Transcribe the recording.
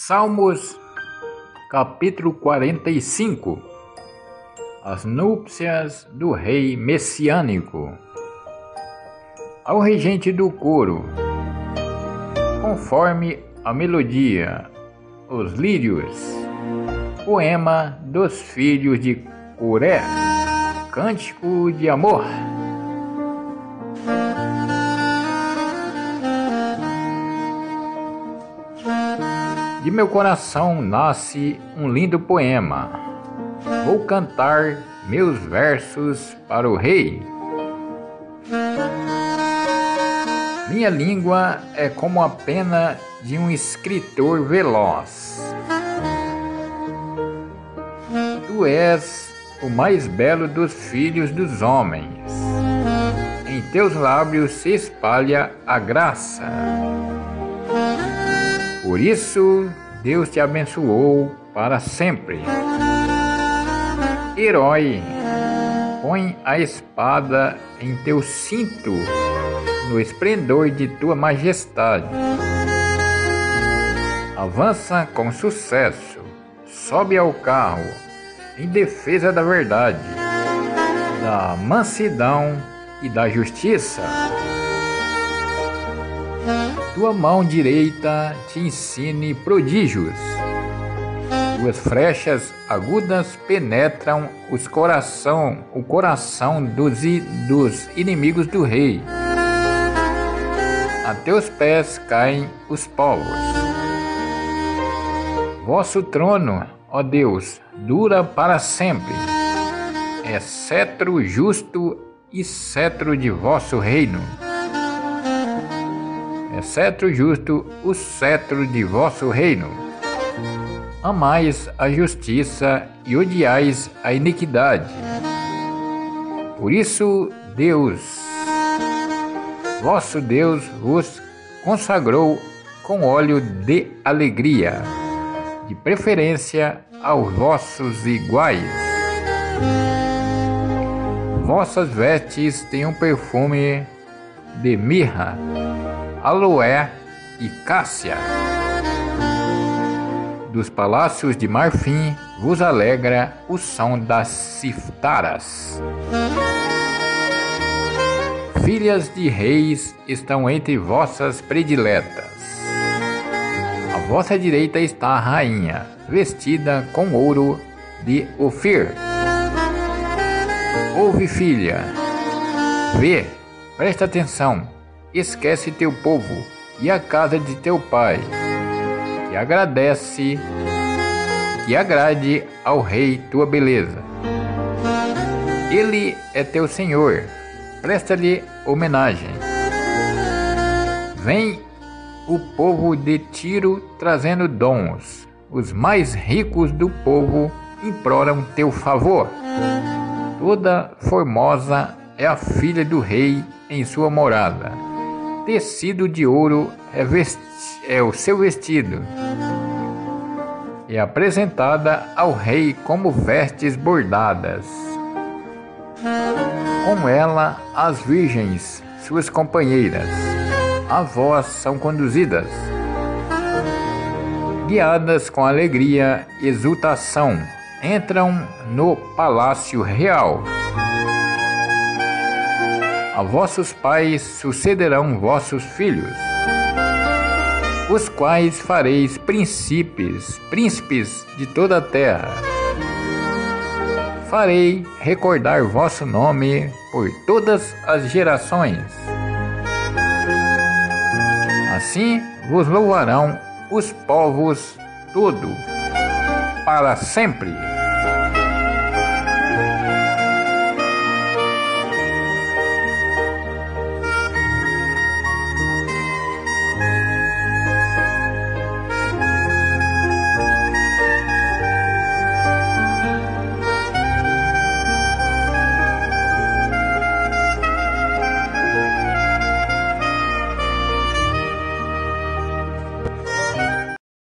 Salmos, capítulo 45 As núpcias do rei messiânico. Ao regente do coro, conforme a melodia, os lírios, poema dos filhos de Coré, cântico de amor. De meu coração nasce um lindo poema. Vou cantar meus versos para o rei. Minha língua é como a pena de um escritor veloz. Tu és o mais belo dos filhos dos homens. Em teus lábios se espalha a graça. Por isso, Deus te abençoou para sempre. Herói, põe a espada em teu cinto, no esplendor de tua majestade. Avança com sucesso, sobe ao carro, em defesa da verdade, da mansidão e da justiça. Tua mão direita te ensine prodígios. Tuas flechas agudas penetram os coração, o coração dos, dos inimigos do rei. A teus pés caem os povos. Vosso trono, ó Deus, dura para sempre. É cetro justo e cetro de vosso reino é cetro justo o cetro de vosso reino. Amais a justiça e odiais a iniquidade. Por isso, Deus, vosso Deus, vos consagrou com óleo de alegria, de preferência aos vossos iguais. Vossas vestes têm um perfume de mirra aloé e cássia. Dos palácios de marfim vos alegra o som das ciftaras. Filhas de reis estão entre vossas prediletas. À vossa direita está a rainha, vestida com ouro de Ofir. Ouve, filha, vê, presta atenção esquece teu povo e a casa de teu pai, e agradece, que agrade ao rei tua beleza. Ele é teu Senhor, presta-lhe homenagem. Vem o povo de Tiro trazendo dons, os mais ricos do povo imploram teu favor. Toda formosa é a filha do rei em sua morada tecido de ouro é, é o seu vestido, e apresentada ao rei como vestes bordadas. Com ela, as virgens, suas companheiras, avós são conduzidas, guiadas com alegria e exultação, entram no palácio real. A vossos pais sucederão vossos filhos, os quais fareis príncipes, príncipes de toda a terra. Farei recordar vosso nome por todas as gerações. Assim vos louvarão os povos todo para sempre.